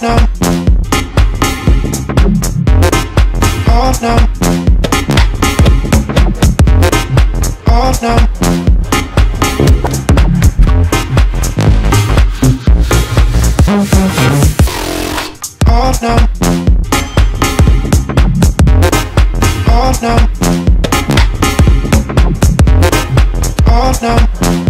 Partner. Partner. Partner.